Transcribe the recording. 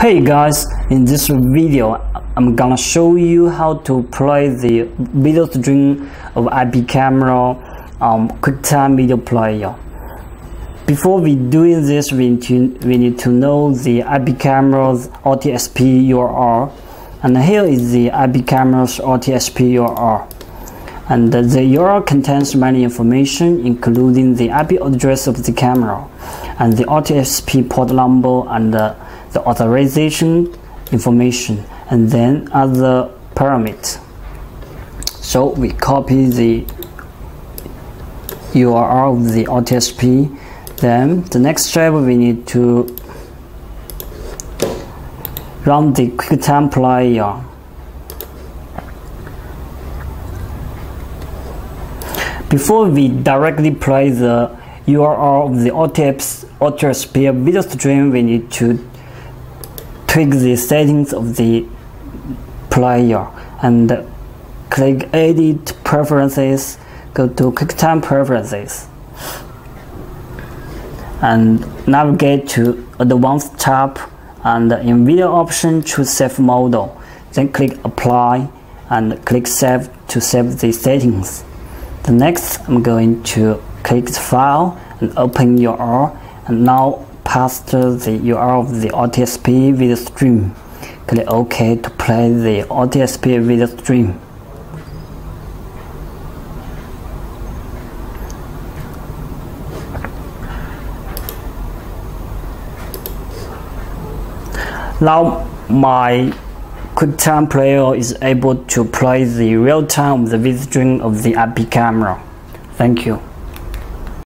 Hey guys, in this video, I'm gonna show you how to play the video stream of IP camera um, QuickTime video player. Before we doing this, we need, to, we need to know the IP camera's RTSP URL. And here is the IP camera's RTSP URL. And the URL contains many information, including the IP address of the camera, and the RTSP port number, and the, the authorization information, and then other parameters. So we copy the URL of the RTSP. Then the next step we need to run the QuickTime player. Before we directly play the URL of the RTS, RTSP video stream, we need to tweak the settings of the player and click Edit Preferences, go to QuickTime Preferences and navigate to Advanced tab and in Video option choose Safe Mode. Then click Apply and click Save to save the settings. The next, I'm going to click file and open URL and now paste the URL of the RTSP video stream. Click OK to play the RTSP video stream. Now my QuickTime Player is able to play the real time of the video stream of the IP camera. Thank you.